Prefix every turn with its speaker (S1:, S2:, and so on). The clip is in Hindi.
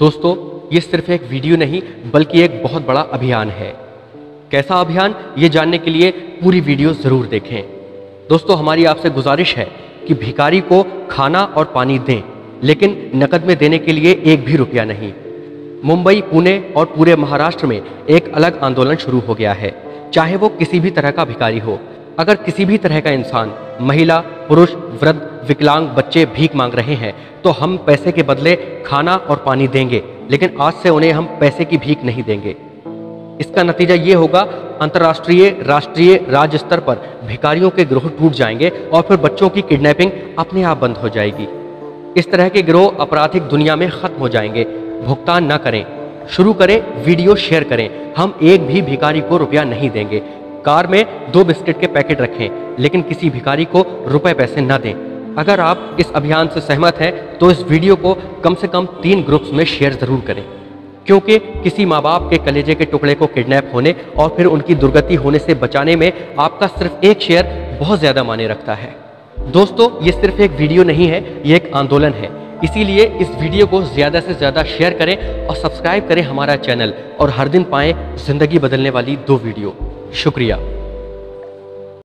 S1: दोस्तों, ये सिर्फ़ एक वीडियो नहीं, बल्कि एक बहुत बड़ा अभियान है। कैसा अभियान, ये जानने के लिए पूरी वीडियो ज़रूर देखें। दोस्तों, हमारी आपसे गुजारिश है कि भिखारी को खाना और पानी दें, लेकिन नकद में देने के लिए एक भी रुपया नहीं। मुंबई, पुणे और पूरे महाराष्ट्र में एक अलग आंदोलन शुरू हो गया है, चाहे वो किसी भी तरह का भिखारी हो। अगर किसी भी तरह का इंसान, महिला पुरुष, वृद्ध, विकलांग बच्चे भीख मांग रहे हैं तो हम पैसे के बदले खाना और पानी देंगे, लेकिन आज से उन्हें हम पैसे की भीख नहीं देंगे। इसका नतीजा ये होगा, अंतर्राष्ट्रीय, राष्ट्रीय राज्य स्तर पर भिखारियों के गिरोह टूट जाएँगे और फिर बच्चों की किडनैपिंग अपने आप बंद हो जाएगी। इस तरह के ग्रोह आपराधिक दुनिया में खत्म हो जाएँगे। भुगतान न करें, शुरू करें, वीडियो शेयर करें। हम एक भी भिखारी को रुपया नहीं देंगे। कार में दो बिस्किट के पैकेट रखें, लेकिन किसी भिखारी को रुपए पैसे न दें। अगर आप इस अभियान से सहमत हैं तो इस वीडियो को कम से कम तीन ग्रुप्स में शेयर ज़रूर करें। क्योंकि किसी माँ बाप के कलेजे के टुकड़े को किडनैप होने और फिर उनकी दुर्गति होने से बचाने में आपका सिर्फ़ एक शेयर बहुत ज़्यादा माने रखता है। दोस्तों, ये सिर्फ़ एक वीडियो नहीं है, ये एक आंदोलन है। इसीलिए इस वीडियो को ज़्यादा से ज़्यादा शेयर करें और सब्सक्राइब करें हमारा चैनल और हर दिन पाएँ ज़िंदगी बदलने वाली दो वीडियो। शुक्रिया।